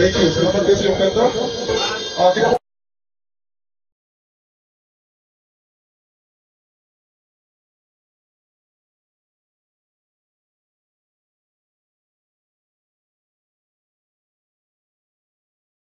Thank you. ¿Se llama atención, canta? Ah, ¿qué?